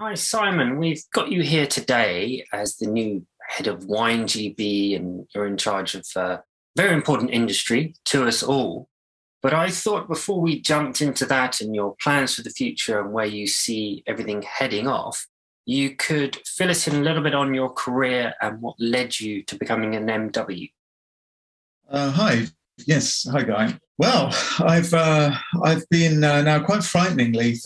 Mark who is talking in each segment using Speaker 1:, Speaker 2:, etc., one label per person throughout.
Speaker 1: Hi, Simon. We've got you here today as the new head of Wine GB, and you're in charge of a very important industry to us all. But I thought before we jumped into that and your plans for the future and where you see everything heading off, you could fill us in a little bit on your career and what led you to becoming an MW.
Speaker 2: Uh, hi. Yes. Hi, Guy. Well, I've uh, I've been uh, now quite frighteningly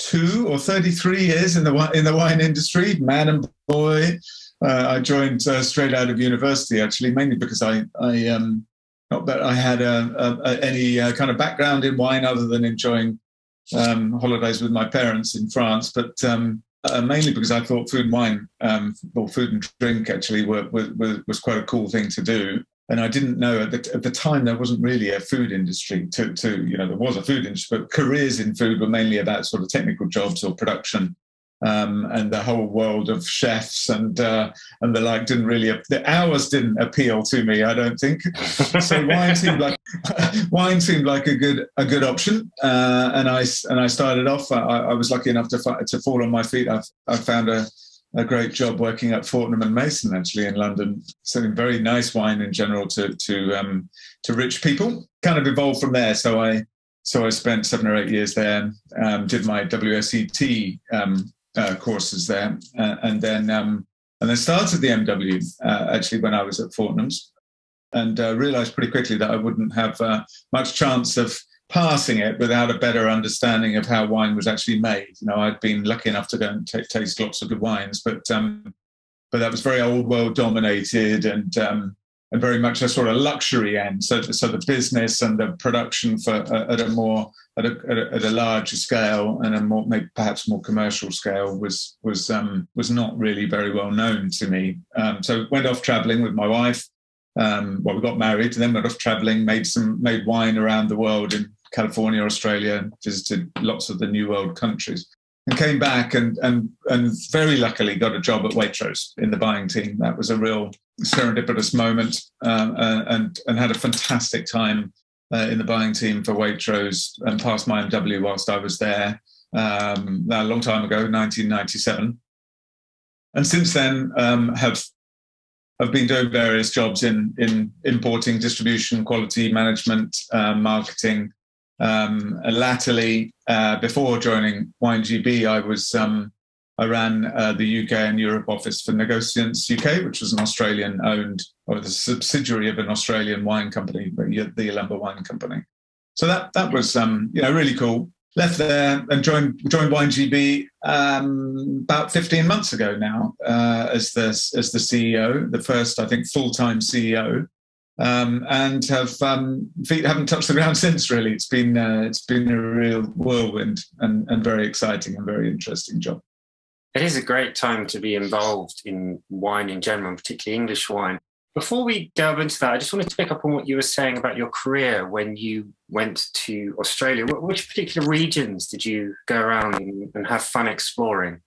Speaker 2: 32 or 33 years in the in the wine industry, man and boy. Uh, I joined uh, straight out of university, actually, mainly because I I um, not that I had a, a, a, any uh, kind of background in wine other than enjoying um, holidays with my parents in France, but um, uh, mainly because I thought food and wine, um, or food and drink, actually were, were, was quite a cool thing to do. And I didn't know at the, at the time there wasn't really a food industry. To, to you know, there was a food industry, but careers in food were mainly about sort of technical jobs or production um, and the whole world of chefs and uh, and the like didn't really the hours didn't appeal to me. I don't think so. Wine seemed like wine seemed like a good a good option, uh, and I and I started off. I, I was lucky enough to to fall on my feet. I I found a a great job working at Fortnum and Mason actually in London, selling very nice wine in general to to um, to rich people. Kind of evolved from there. So I so I spent seven or eight years there. Um, did my WSET um, uh, courses there, uh, and then um, and then started the MW uh, actually when I was at Fortnum's, and uh, realised pretty quickly that I wouldn't have uh, much chance of passing it without a better understanding of how wine was actually made. You know, I'd been lucky enough to go and t- taste lots of good wines, but um, but that was very old world dominated, and um, and very much a sort of luxury end. So, so the business and the production for uh, at a more at a, at a, at a larger scale and a more maybe perhaps more commercial scale was was um, was not really very well known to me. Um, so went off traveling with my wife. Um, well, we got married and then went off traveling, made some made wine around the world in California, Australia, visited lots of the New World countries and came back and and and very luckily got a job at Waitrose in the buying team. That was a real serendipitous moment, uh, and and had a fantastic time uh, in the buying team for Waitrose and passed my MW whilst I was there um, a long time ago, 1997. And since then, um, have have been doing various jobs in in importing, distribution, quality management, uh, marketing, um, latterly, uh, before joining WineGB, I was um, I ran uh, the UK and Europe office for Negociants UK, which was an Australian-owned or the subsidiary of an Australian wine company, the Yalumba Wine Company. So that that was um, you know really cool. Left there and joined joined WineGB um, about 15 months ago now uh, as the as the CEO, the first I think full time CEO um, and have um, feet haven't touched the ground since. Really, it's been uh, it's been a real whirlwind and, and very exciting and very interesting job.
Speaker 1: It is a great time to be involved in wine in general, particularly English wine. Before we delve into that, I just wanted to pick up on what you were saying about your career when you went to Australia. Which particular regions did you go around and have fun exploring?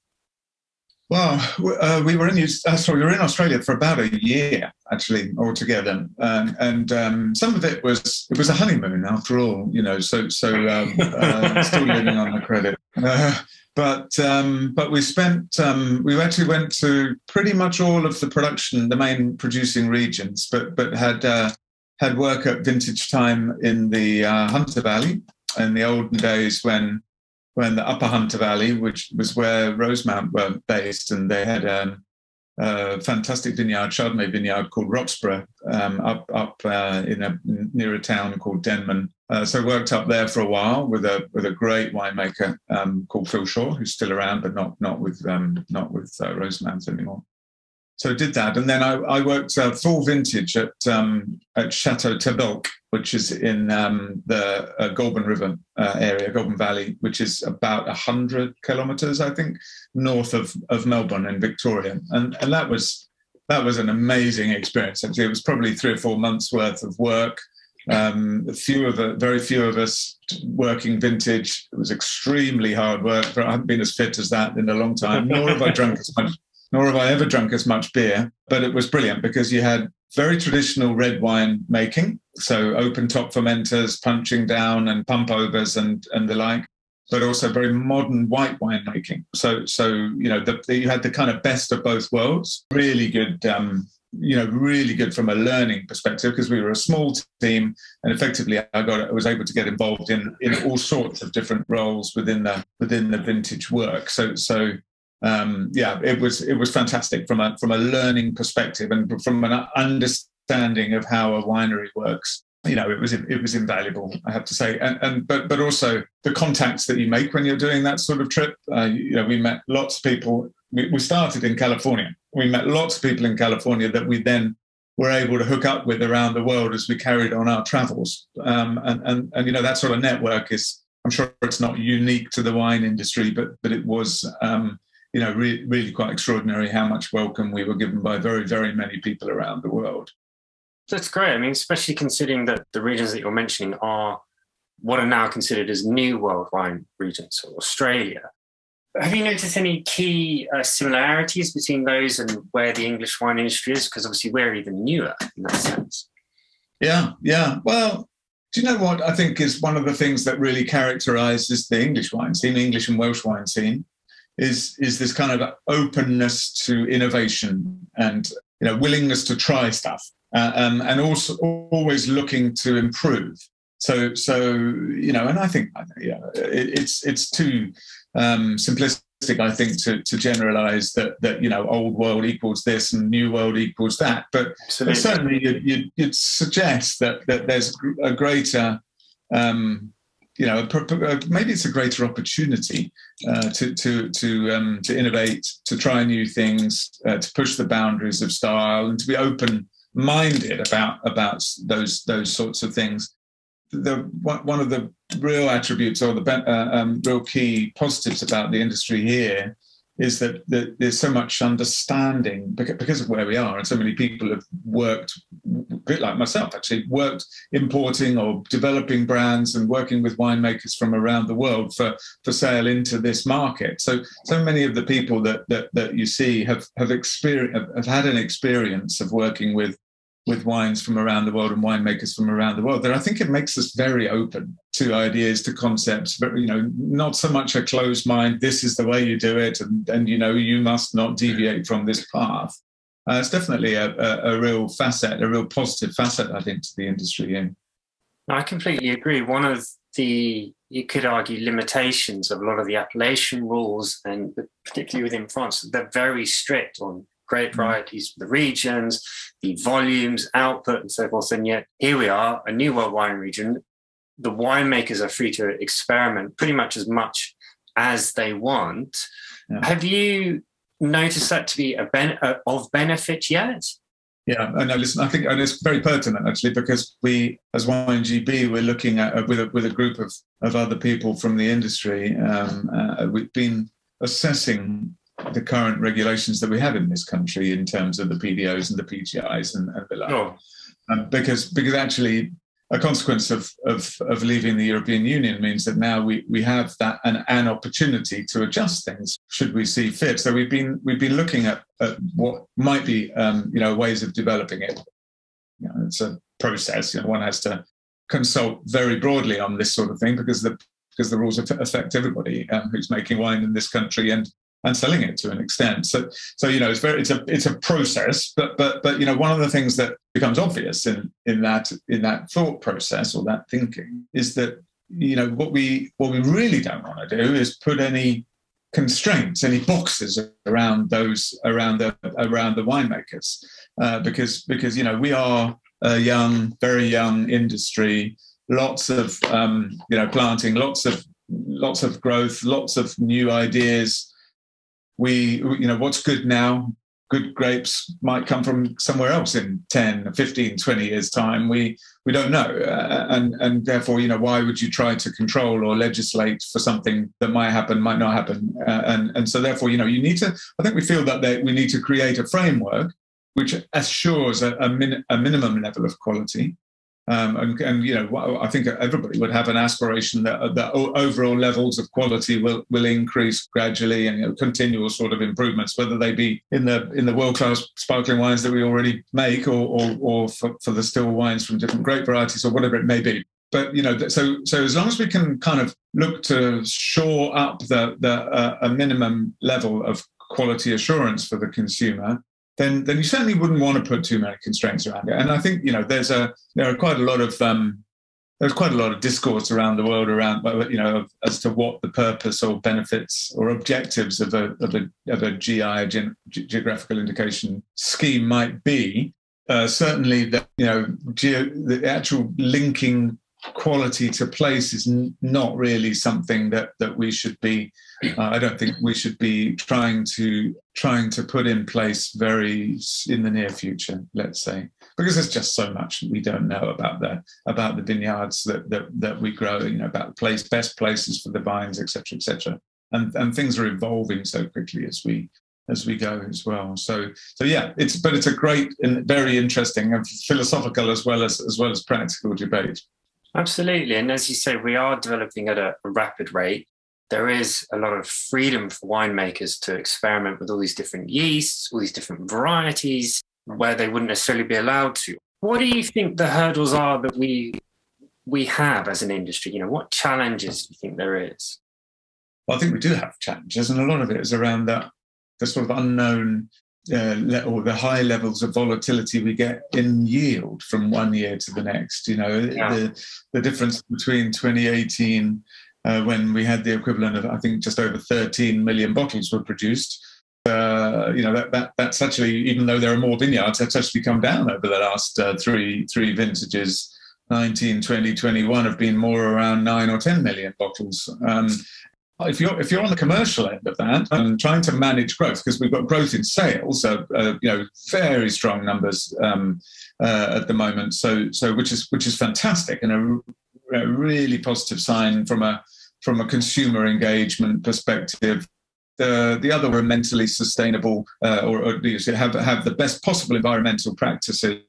Speaker 2: Well, uh, we were in uh, sorry, we were in Australia for about a year actually altogether, um, and um, some of it was it was a honeymoon after all, you know. So so um, uh, still living on the credit, uh, but um, but we spent um, we actually went to pretty much all of the production, the main producing regions, but but had uh, had work at vintage time in the uh, Hunter Valley in the olden days when when the Upper Hunter Valley, which was where Rosemount were based, and they had um, a fantastic vineyard, Chardonnay vineyard called Roxburgh, um, up up uh, in a near a town called Denman. Uh, so worked up there for a while with a with a great winemaker um, called Phil Shaw, who's still around, but not not with um, not with uh, Rosemount anymore so I did that, and then I, I worked uh, full vintage at um, at Chateau Tahbilk, which is in um, the uh, Goulburn River uh, area, Goulburn Valley, which is about hundred kilometres, I think, north of, of Melbourne in Victoria, and and that was that was an amazing experience. Actually, it was probably three or four months worth of work. Um, a few of the, very few of us working vintage. It was extremely hard work. I haven't been as fit as that in a long time, nor have I drunk as much nor have I ever drunk as much beer, but it was brilliant because you had very traditional red wine making. So open top fermenters, punching down and pump overs and, and the like. but also very modern white winemaking. So, so you know, the, the, you had the kind of best of both worlds. Really good, um, you know, really good from a learning perspective because we were a small team, and effectively, I got I was able to get involved in in all sorts of different roles within the within the vintage work. So, so um, yeah, it was it was fantastic from a from a learning perspective and from an understanding of how a winery works you know, it was it was invaluable, I have to say, and and but but also the contacts that you make when you're doing that sort of trip. Uh, you know, we met lots of people. We, we started in California. We met lots of people in California that we then were able to hook up with around the world as we carried on our travels. Um, and and and you know that sort of network is. I'm sure it's not unique to the wine industry, but but it was. Um, you know, re- really quite extraordinary how much welcome we were given by very, very many people around the world.
Speaker 1: That's great. I mean, especially considering that the regions that you're mentioning are what are now considered as new world wine regions, so Australia. Have you noticed any key uh, similarities between those and where the English wine industry is? Because obviously we're even newer in that sense.
Speaker 2: Yeah, yeah. Well, do you know what I think is one of the things that really characterizes the English wine scene, English and Welsh wine scene, is is this kind of openness to innovation and you know willingness to try stuff uh, um, and also always looking to improve. So, so you know, and I think yeah, it, it's it's too um, simplistic, I think, to to generalize that that you know, old world equals this and new world equals that. But, but certainly, you'd, you'd, you'd, suggest that that there's a greater um, you know, maybe it's a greater opportunity uh, to to to um, to innovate, to try new things, uh, to push the boundaries of style, and to be open minded about about those those sorts of things. The one of the real attributes or the uh, um, real key positives about the industry here is that, that, there's so much understanding because of where we are, and so many people have worked, like myself actually, worked importing or developing brands and working with winemakers from around the world for, for sale into this market. So so many of the people that that, that you see have have experience have had an experience of working with with wines from around the world and winemakers from around the world that I think it makes us very open to ideas, to concepts, but you know, not so much a closed mind, this is the way you do it, and, and you know, you must not deviate from this path. Uh, it's definitely a, a, a, real facet, a real positive facet, I think, to the industry. In
Speaker 1: I completely agree. One of the, you could argue, limitations of a lot of the appellation rules, and particularly within France, they're very strict on grape varieties, the regions, the volumes, output, and so forth. And yet here we are, a new world wine region. The winemakers are free to experiment pretty much as much as they want. Yeah. Have you noticed that to be a ben- uh, of benefit yet?
Speaker 2: Yeah, I know. Listen, I think and it's very pertinent actually because we, as WineGB, we're looking at uh, with a, with a group of, of other people from the industry. Um, uh, we've been assessing the current regulations that we have in this country in terms of the PDOs and the PGIs and, and the like. Oh. Um, because because actually a consequence of, of, of leaving the European Union means that now we, we have that an, an opportunity to adjust things should we see fit. So we've been we've been looking at, at what might be um, you know ways of developing it. You know, it's a process. You know, one has to consult very broadly on this sort of thing because the because the rules affect everybody um, who's making wine in this country and and selling it to an extent. So, so you know, it's very it's a it's a process. But but but you know, one of the things that becomes obvious in in that in that thought process or that thinking is that you know what we what we really don't want to do is put any constraints, any boxes around those around the around the winemakers, uh, because because you know we are a young, very young industry. Lots of um, you know planting, lots of lots of growth, lots of new ideas we you know what's good now good grapes might come from somewhere else in 10 15 20 years time. We we don't know. Uh, and and therefore you know why would you try to control or legislate for something that might happen might not happen? Uh, and and so therefore you know you need to i think we feel that they, we need to create a framework which assures a, a, min, a minimum level of quality um, and, and, you know, I think everybody would have an aspiration that, the overall levels of quality will, will increase gradually and you know, continual sort of improvements, whether they be in the in the world class sparkling wines that we already make, or or, or for, for the still wines from different grape varieties, or whatever it may be. but you know, so so as long as we can kind of look to shore up the the uh, a minimum level of quality assurance for the consumer, then then you certainly wouldn't want to put too many constraints around it. And I think you know there's a there are quite a lot of um, there's quite a lot of discourse around the world around you know as to what the purpose or benefits or objectives of a of a, of a GI geographical indication scheme might be. Uh, certainly, the you know ge- the actual linking quality to place is n- not really something that that we should be uh, i don't think we should be trying to trying to put in place very in the near future let's say because there's just so much we don't know about the about the vineyards that that, that we grow you know about place best places for the vines etc etc and and things are evolving so quickly as we as we go as well. So so yeah, it's but it's a great and very interesting and philosophical as well as as well as practical debate.
Speaker 1: Absolutely. And as you say, we are developing at a, rapid rate. There is a lot of freedom for winemakers to experiment with all these different yeasts, all these different varieties where they wouldn't necessarily be allowed to. What do you think the hurdles are that we we have as an industry? You know, what challenges do you think there is?
Speaker 2: Well, I think we do have challenges, and a lot of it is around that the sort of unknown uh, or the high levels of volatility we get in yield from one year to the next. You know, yeah. the, the difference between 2018, uh, when we had the equivalent of, I think, just over 13 million bottles were produced. Uh, you know that, that that's actually even though there are more vineyards that's actually come down over the last uh, three three vintages 19 20 21 have been more around 9 or 10 million bottles um, if you're if you're on the commercial end of that and trying to manage growth because we've got growth in sales, so uh, you know very strong numbers um, uh, at the moment. So so which is which is fantastic and a, a, really positive sign from a from a consumer engagement perspective. The the other were mentally sustainable uh, or, or have have the best possible environmental practices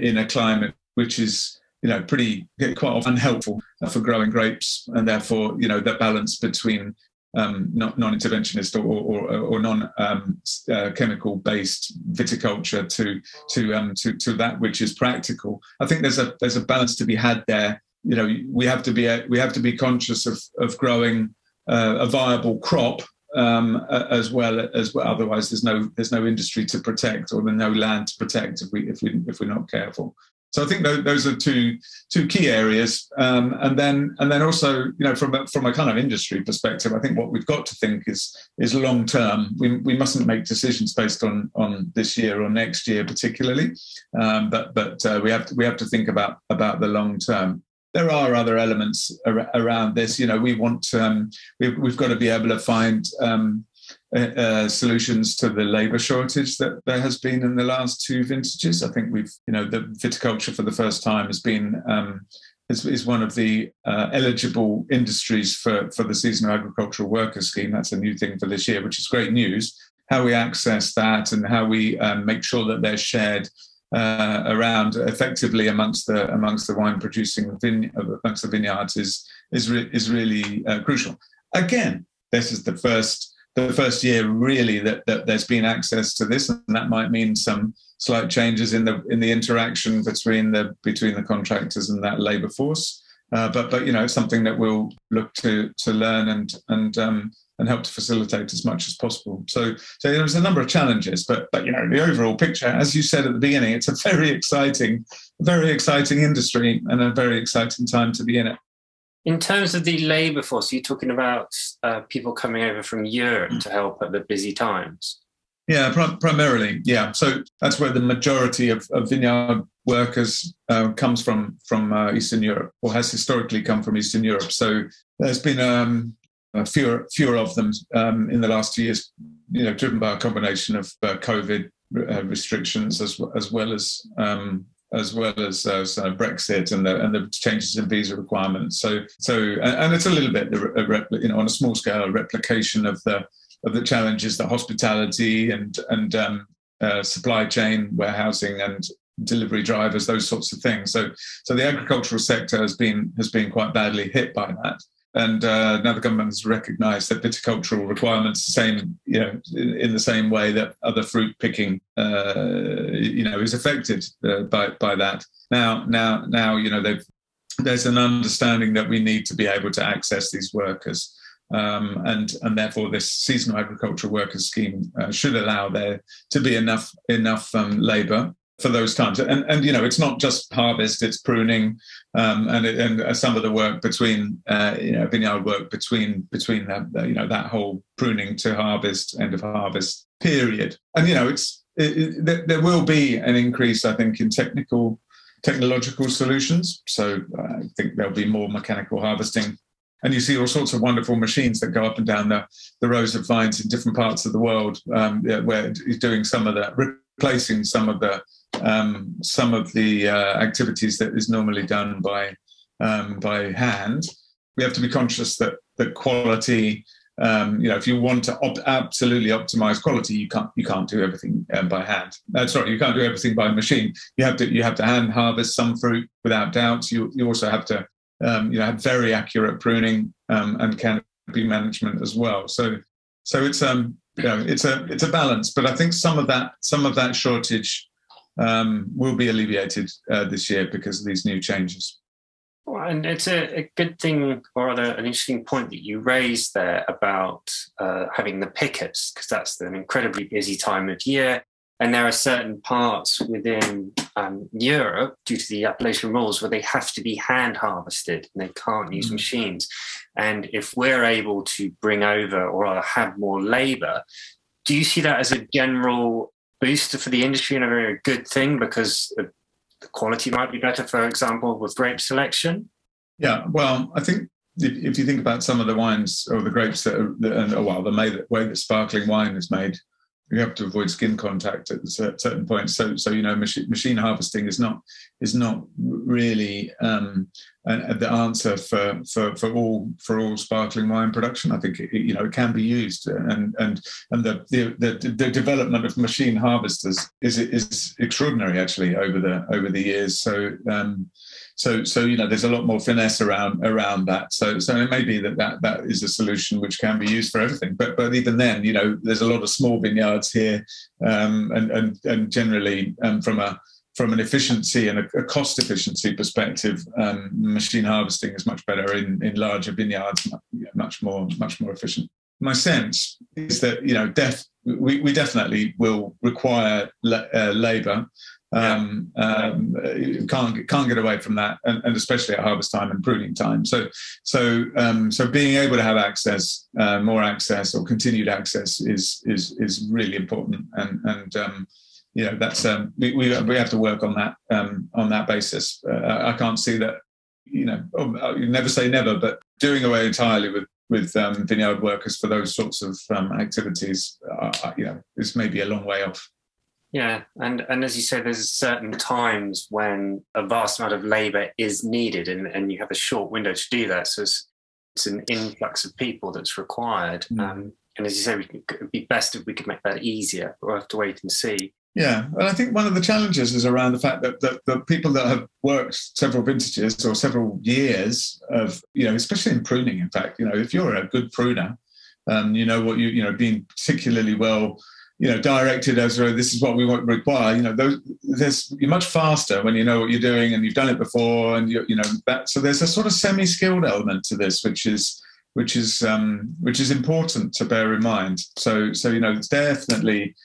Speaker 2: in a climate which is you know, pretty quite often unhelpful for growing grapes, and therefore, you know, that balance between um, non-interventionist or, or, or non-chemical um, uh, based viticulture to to, um, to to that which is practical. I think there's a there's a balance to be had there. You know, we have to be a, we have to be conscious of of growing uh, a viable crop um, as well as well. Otherwise, there's no there's no industry to protect or no land to protect if we if we if we're not careful. So I think those are two two key areas, um, and then and then also you know from a, from a kind of industry perspective, I think what we've got to think is is long term. We, we mustn't make decisions based on on this year or next year particularly, um, but but uh, we have to, we have to think about about the long term. There are other elements ar- around this. You know, we want um, we've, we've got to be able to find um, uh, uh, solutions to the labour shortage that there has been in the last two vintages. I think we've, you know, the viticulture for the first time has been um, is, is, one of the uh, eligible industries for for the seasonal agricultural worker scheme. That's a new thing for this year, which is great news. How we access that and how we um, make sure that they're shared uh, around effectively amongst the amongst the wine producing vine, amongst the vineyards is is re- is really uh, crucial. Again, this is the first the first year really that, that there's been access to this and that might mean some slight changes in the in the interaction between the between the contractors and that labor force. Uh, but but you know it's something that we'll look to to learn and and um, and help to facilitate as much as possible. So so there's a number of challenges but but you know the overall picture as you said at the beginning it's a very exciting very exciting industry and a very exciting time to be in it
Speaker 1: in terms of the labour force, you're talking about uh, people coming over from Europe mm. to help at the busy times.
Speaker 2: Yeah, pr- primarily, yeah. So that's where the majority of, of vineyard workers uh, comes from from uh, Eastern Europe, or has historically come from Eastern Europe. So there's been um, fewer fewer of them um, in the last two years, you know, driven by a combination of uh, COVID uh, restrictions as as well as um, as well as uh, Brexit and the and the changes in visa requirements. So so and, it's a little bit you know on a small scale a replication of the of the challenges that hospitality and and um, uh, supply chain, warehousing, and delivery drivers, those sorts of things. So so the agricultural sector has been has been quite badly hit by that. And uh, now the government has recognised that viticultural requirements, the same, you know, in, the same way that other fruit picking, uh, you know, is affected uh, by by that. Now, now, now, you know, there's an understanding that we need to be able to access these workers. Um, and and therefore this seasonal agricultural workers scheme uh, should allow there to be enough enough um, labour for those times. And and you know it's not just harvest; it's pruning um, and and some of the work between uh, you know vineyard work between between that you know that whole pruning to harvest end of harvest period. And you know it's it, it, there will be an increase, I think, in technical technological solutions. So uh, I think there'll be more mechanical harvesting. And you see all sorts of wonderful machines that go up and down the, the rows of vines in different parts of the world, um, where doing some of the replacing some of the um, some of the uh, activities that is normally done by um, by hand. We have to be conscious that the quality um, you know, if you want to op- absolutely optimize quality, you can't you can't do everything um, by hand. Uh, sorry, you can't do everything by machine. You have to you have to hand harvest some fruit without doubt. You you also have to um, you know have very accurate pruning um, and canopy management as well. So so it's um you know it's a it's a balance. But I think some of that some of that shortage um, will be alleviated uh, this year because of these new changes.
Speaker 1: Well, and it's a, a, good thing, or rather, an interesting point that you raised there about uh, having the pickets, because that's an incredibly busy time of year. And there are certain parts within um, Europe, due to the appellation rules, where they have to be hand harvested and they can't use mm-hmm. machines. And if we're able to bring over or have more labour, do you see that as a general booster for the industry and a very good thing because the quality might be better, for example, with grape selection?
Speaker 2: Yeah, well, I think if, you think about some of the wines or the grapes that are, and well, the way that sparkling wine is made, you have to avoid skin contact at certain points. So, so you know, machine, machine harvesting is not is not really um, the answer for, for for all for all sparkling wine production. I think it, you know it can be used, and and and the the, the, development of machine harvesters is is extraordinary actually over the over the years. So. Um, so, so you know, there's a lot more finesse around around that. So, so it may be that that, that is a solution which can be used for everything. But, but even then, you know, there's a lot of small vineyards here, um, and and and generally um, from a from an efficiency and a, cost efficiency perspective, um, machine harvesting is much better in, in larger vineyards, much more much more efficient. My sense is that you know, we, we definitely will require uh, labour. Um, um, can't can't get away from that, and, and, especially at harvest time and pruning time. So, so um, so being able to have access, uh, more access, or continued access is is is really important, and and um, you know that's um, we, we, we have to work on that um, on that basis. Uh, I can't see that you know oh, you never say never, but doing away entirely with with um, vineyard workers for those sorts of um, activities, uh, uh, you know, this may be a long way off.
Speaker 1: Yeah, and and as you say, there's certain times when a vast amount of labour is needed, and, and you have a short window to do that. So it's, it's an influx of people that's required. Mm. Um, and as you say, it would be best if we could make that easier. We'll have to wait and see.
Speaker 2: Yeah, and I think one of the challenges is around the fact that the, the people that have worked several vintages or several years of, you know, especially in pruning, in fact, you know, if you're a good pruner, um, you know what you, you know, being particularly well, you know, directed as well, this is what we want require. You know, those, there's you're much faster when you know what you're doing and you've done it before, and you, you know that. So there's a sort of semi-skilled element to this, which is which is um, which is important to bear in mind. So so you know, it's definitely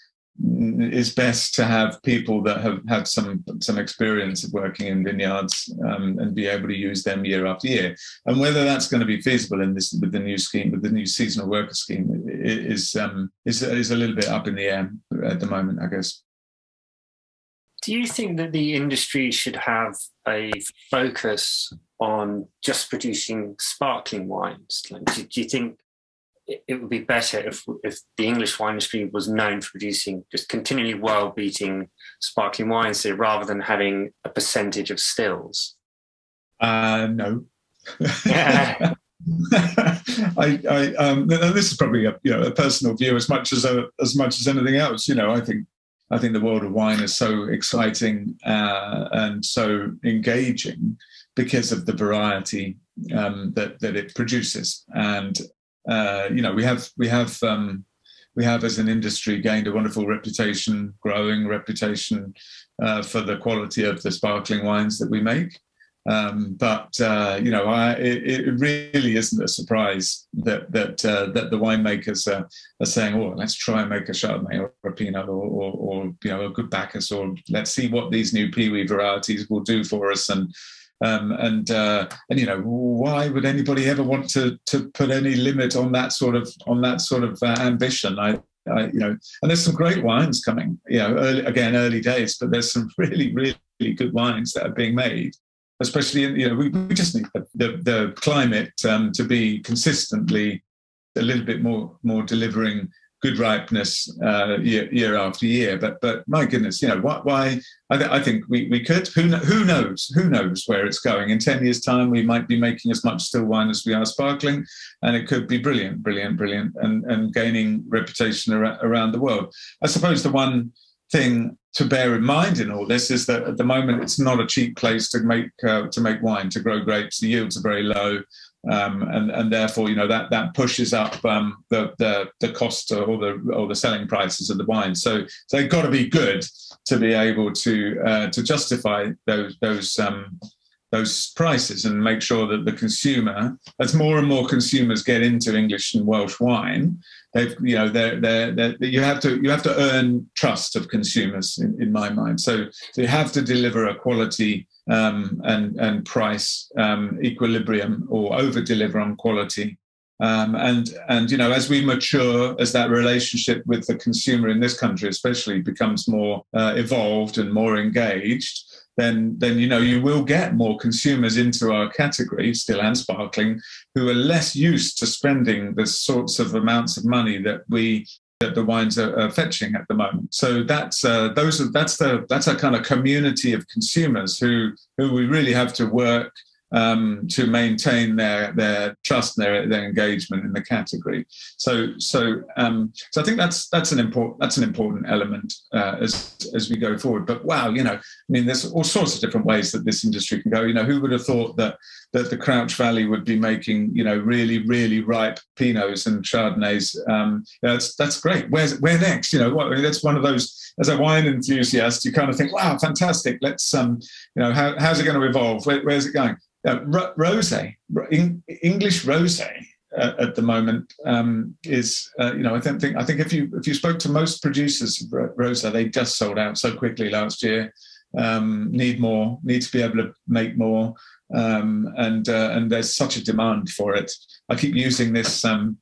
Speaker 2: is best to have people that have had some some experience of working in vineyards um, and be able to use them year after year. And whether that's going to be feasible in this with the new scheme, with the new seasonal worker scheme, is um, is is a little bit up in the air at the moment, I guess.
Speaker 1: Do you think that the industry should have a focus on just producing sparkling wines? Like, do, do you think it would be better if if the English wine industry was known for producing just continually world beating sparkling wines, so rather than having a percentage of stills.
Speaker 2: Uh, no. I, I um, this is probably a you know a personal view as much as a, as much as anything else. You know, I think I think the world of wine is so exciting uh, and so engaging because of the variety um, that that it produces, and uh, you know, we have we have um, we have as an industry gained a wonderful reputation, growing reputation uh, for the quality of the sparkling wines that we make. Um, but uh, you know, I, it, it, really isn't a surprise that that uh, that the winemakers are, are saying, "Oh, let's try and make a Chardonnay or a Pinot or, or, or you know a good Bacchus, or let's see what these new PIWI varieties will do for us." And um, and uh, and you know, why would anybody ever want to to put any limit on that sort of on that sort of uh, ambition? I uh, you know, and there's some great wines coming. You know, early, again, early days, but there's some really, really good wines that are being made especially in, you know we, we just need the, the, the climate um, to be consistently a little bit more more delivering good ripeness uh, year, year after year. But but my goodness, you know why? why I, th- I, think we, we could. Who who knows? Who knows where it's going? In ten years' time, we might be making as much still wine as we are sparkling, and it could be brilliant, brilliant, brilliant, and and gaining reputation ar- around the world. I suppose the one thing to bear in mind in all this is that at the moment it's not a cheap place to make uh, to make wine to grow grapes. The yields are very low, um, and and therefore you know that that pushes up um, the, the the cost or the or the selling prices of the wine. So so they've got to be good to be able to uh, to justify those those um, those prices and make sure that the consumer, as more and more consumers get into English and Welsh wine, they've you know they're, they're, they're, you have to you have to earn trust of consumers in, in my mind. So, so you have to deliver a quality um, and and price um, equilibrium or over deliver on quality. Um, and and you know as we mature as that relationship with the consumer in this country especially becomes more uh, evolved and more engaged then then you know you will get more consumers into our category, still and sparkling, who are less used to spending the sorts of amounts of money that we that the wines are, are fetching at the moment. So that's uh, those are, that's the that's a kind of community of consumers who who we really have to work um, to maintain their their trust and their, their engagement in the category. So so um, so I think that's that's an important that's an important element uh, as as we go forward. But wow, you know, I mean, there's all sorts of different ways that this industry can go. You know, who would have thought that that the Crouch Valley would be making you know really really ripe Pinots and Chardonnays? Um, that's that's great. Where's where next? You know, what, that's one of those. As a wine enthusiast, you kind of think, wow, fantastic. Let's um, you know, how, how's it going to evolve? Where, where's it going? uh, rosé, English rosé uh, at the moment um, is, uh, you know, I don't think I think if you if you spoke to most producers of rosé, they just sold out so quickly last year. Um, need more, need to be able to make more, um, and uh, and there's such a demand for it. I keep using this um,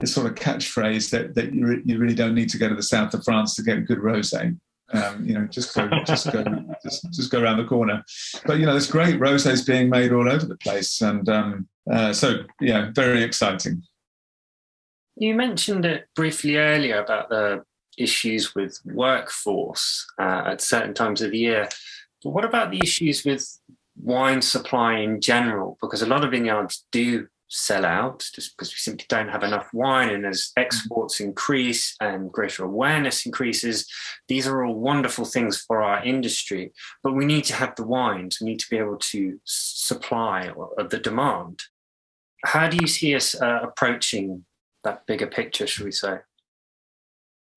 Speaker 2: this sort of catchphrase that that you, re- you really don't need to go to the south of France to get a good rosé. Um, you know, just go, just go, just, just go around the corner. But you know, there's great rosés being made all over the place, and um, uh, so yeah, very exciting.
Speaker 1: You mentioned it briefly earlier about the issues with workforce uh, at certain times of the year. But what about the issues with wine supply in general? Because a lot of vineyards do sell out just because we simply don't have enough wine. And as exports increase and greater awareness increases, these are all wonderful things for our industry. But we need to have the wines, we need to be able to supply the demand. How do you see us uh, approaching that bigger picture, should we say?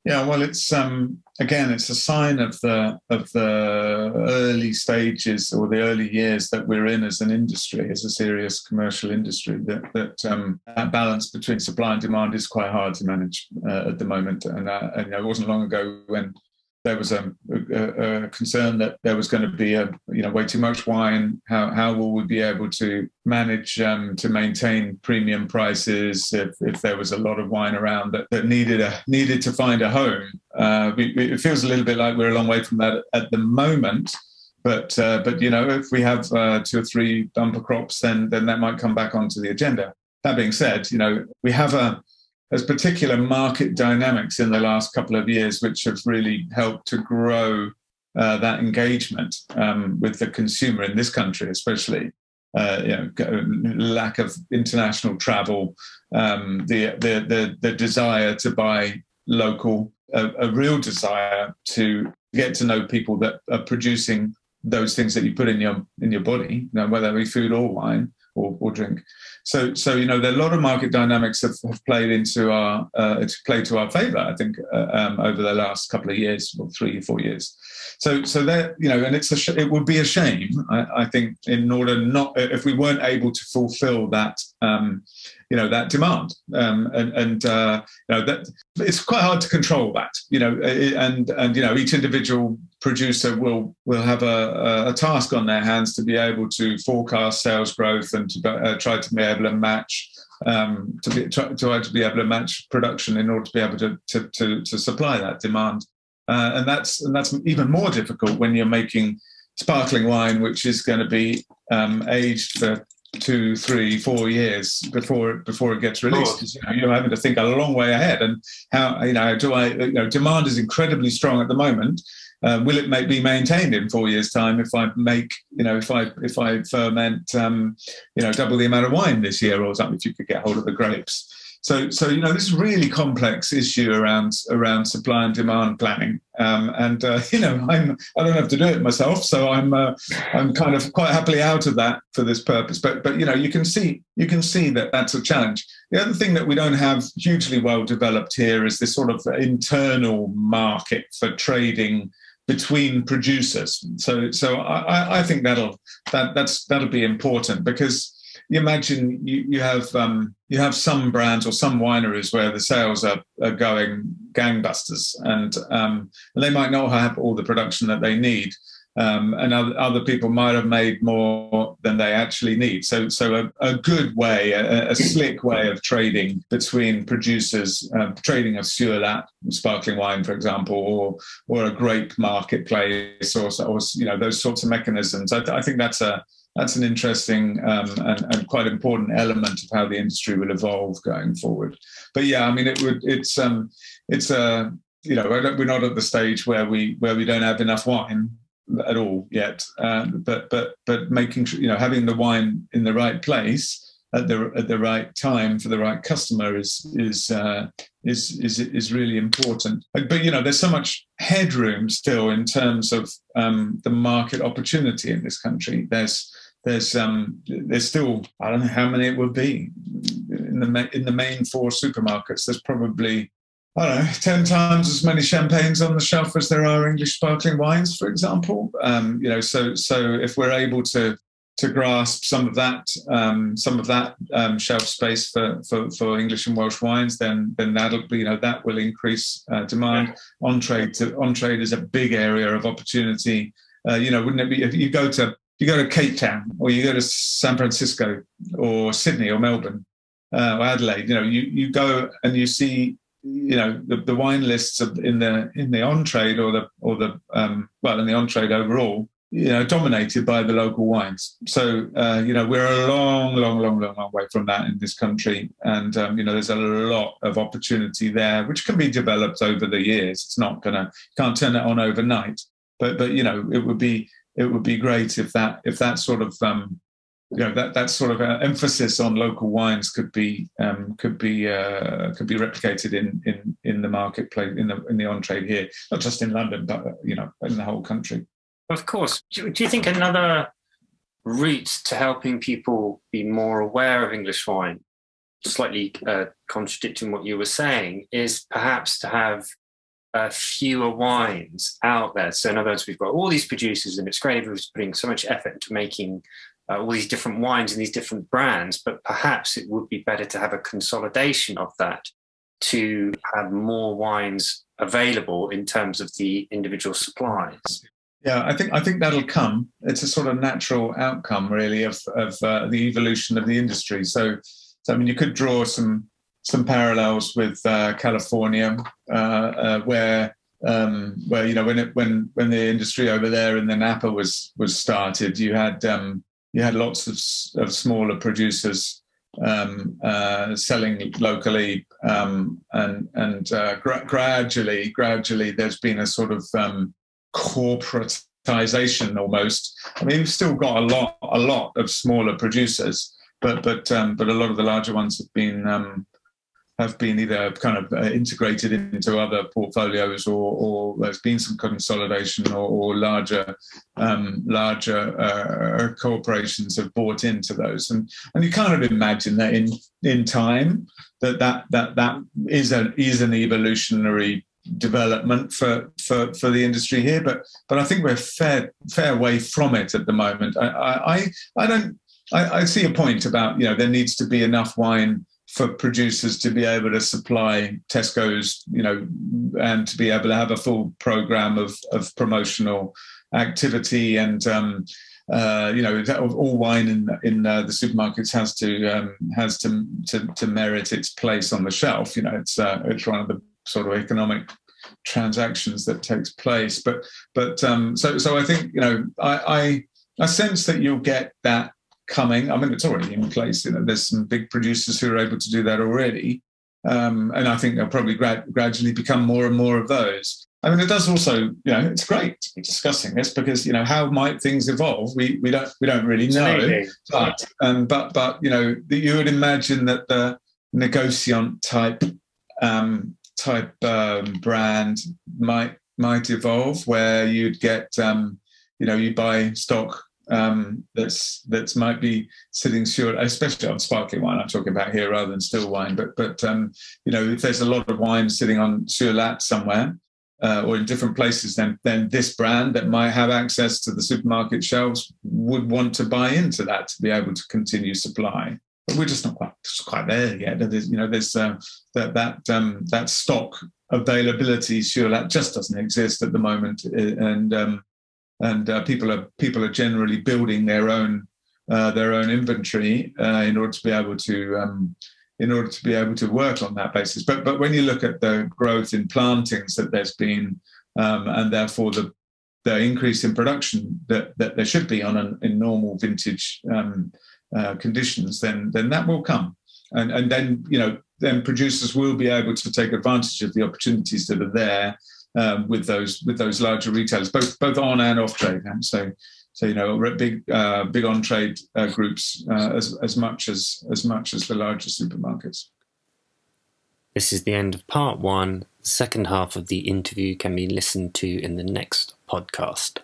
Speaker 2: Yeah, well, it's um, again, it's a sign of the of the early stages or the early years that we're in as an industry, as a serious commercial industry. That that um, that balance between supply and demand is quite hard to manage uh, at the moment. And, uh, and you know, it wasn't long ago when there was a, a, a, concern that there was going to be a you know way too much wine. How how will we be able to manage um, to maintain premium prices if, if there was a lot of wine around that, that needed a needed to find a home? Uh, it feels a little bit like we're a long way from that at the moment. But uh, but you know if we have uh, two or three bumper crops, then then that might come back onto the agenda. That being said, you know we have a there's particular market dynamics in the last couple of years which have really helped to grow uh, that engagement um, with the consumer in this country, especially. Uh, you know, lack of international travel, um, the, the, the the desire to buy local, a, a, real desire to get to know people that are producing those things that you put in your in your body, you know, whether it be food or wine, or, or drink. So, so you know, there are a lot of market dynamics have, have played into our uh, it's played to our favour. I think uh, um, over the last couple of years, or three or four years. So, so there, you know, and it's a sh- it would be a shame, I, I, think, in order not if we weren't able to fulfil that. Um, you know that demand. Um, and and uh, you know that it's quite hard to control that you know and and you know each individual producer will will have a, a task on their hands to be able to forecast sales growth and to uh, try to be able to match um, to be try, to be able to match production in order to be able to to to, to supply that demand. Uh, and that's and that's even more difficult when you're making sparkling wine which is going to be um, aged for two, three, four years before before it gets released. You know, you're having to think a long way ahead. And how you know do I you know demand is incredibly strong at the moment. Uh, will it may, be maintained in four years' time if I make you know if I if I ferment um, you know double the amount of wine this year or something? If you could get hold of the grapes. So, so you know, this is really complex issue around around supply and demand planning, um, and uh, you know, I'm I don't have to do it myself, so I'm uh, I'm kind of quite happily out of that for this purpose. But but you know, you can see you can see that that's a challenge. The other thing that we don't have hugely well developed here is this sort of internal market for trading between producers. So so I, I think that'll that that's that'll be important because you imagine you, you have um, you have some brands or some wineries where the sales are, are going gangbusters, and um, they might not have all the production that they need. Um, and other, other, people might have made more than they actually need. So, so a, a good way, a, a, slick way of trading between producers, uh, trading of sur latte sparkling wine, for example, or or a grape marketplace, or, or you know those sorts of mechanisms. I, I think that's a that's an interesting um, and, and, quite important element of how the industry will evolve going forward. But yeah, I mean, it would it's um, it's a uh, you know we're not at the stage where we where we don't have enough wine at all yet. Um, but but but making sure you know having the wine in the right place at the at the right time for the right customer is is uh, is is is really important. But you know, there's so much headroom still in terms of um, the market opportunity in this country. There's there's um, there's still I don't know how many it would be in the in the main four supermarkets. There's probably I don't know ten times as many champagnes on the shelf as there are English sparkling wines, for example. Um, you know, so so if we're able to to grasp some of that um, some of that um, shelf space for, for, for English and Welsh wines, then then that'll you know that will increase uh, demand. On trade to on trade is a big area of opportunity. Uh, you know, wouldn't it be if you go to you go to Cape Town or you go to San Francisco or Sydney or Melbourne uh, or Adelaide, you know, you, you go and you see, you know, the, the wine lists in the in the on trade or the or the um, well in the on trade overall, you know, dominated by the local wines. So uh, you know, we're a long, long, long, long, long way from that in this country, and um, you know, there's a lot of opportunity there, which can be developed over the years. It's not gonna can't turn it on overnight, but but you know, it would be it would be great if that if that sort of um, you know that that sort of uh, emphasis on local wines could be um, could be uh, could be replicated in in in the marketplace in the in the on trade here, not just in London, but you know in the whole country.
Speaker 1: Of course. Do, do you think another route to helping people be more aware of English wine, slightly uh, contradicting what you were saying, is perhaps to have uh, fewer wines out there. So, in other words, we've got all these producers, and it's great everyone's putting so much effort into making uh, all these different wines and these different brands, but perhaps it would be better to have a consolidation of that to have more wines available in terms of the individual supplies.
Speaker 2: Yeah, I think I think that'll come. It's a sort of natural outcome, really, of of uh, the evolution of the industry. So, so I mean, you could draw some some parallels with uh, California, uh, uh, where um, where you know when it, when when the industry over there in the Napa was was started, you had um, you had lots of, of smaller producers um, uh, selling locally, um, and and uh, gra- gradually gradually there's been a sort of um, corporatization almost. I mean, we've still got a lot a lot of smaller producers, but but um, but a lot of the larger ones have been have been either kind of uh, integrated into other portfolios or, or there's been some consolidation or, or larger um, larger uh, corporations have bought into those and and you kind of imagine that in in time that that that that is a is an evolutionary development for, for, for the industry here, but but I think we're fair fair way from it at the moment. I I, I don't I, I see a point about you know there needs to be enough wine for producers to be able to supply Tesco's, you know, and to be able to have a full program of, of promotional activity and, um, uh, you know, all wine in in uh, the supermarkets has to um, has to, to, to merit its place on the shelf. You know, it's uh, it's one of the sort of economic transactions that takes place. But but um, so so I think you know I, I I sense that you'll get that coming. I mean, it's already in place. You know, there's some big producers who are able to do that already, um, and I think they'll probably gra- gradually become more and more of those. I mean, it does also, you know, it's great to be discussing this because you know how might things evolve? We we don't we don't really know, but um, but but you know, you would imagine that the negociant type um, type um, brand might might evolve where you'd get um, you know you buy stock um, that's that's might be sitting short, especially on sparkling wine. I'm talking about here rather than still wine. But but um, you know, if there's a lot of wine sitting on sur latte somewhere uh, or in different places, then then this brand that might have access to the supermarket shelves would want to buy into that to be able to continue supply. But we're just not quite quite there yet. There's, you know, there's uh, that that um, that stock availability sur latte just doesn't exist at the moment, and um, and uh, people are people are generally building their own uh, their own inventory uh, in order to be able to um, in order to be able to work on that basis. But but when you look at the growth in plantings that there's been, um, and therefore the the increase in production that, that there should be on an, in normal vintage um, uh, conditions, then then that will come, and and then you know then producers will be able to take advantage of the opportunities that are there um, with those with those larger retailers, both both on and off trade. And so, so you know, big uh, big on trade uh, groups uh, as as much as as much as the larger supermarkets.
Speaker 1: This is the end of part one. The second half of the interview can be listened to in the next podcast.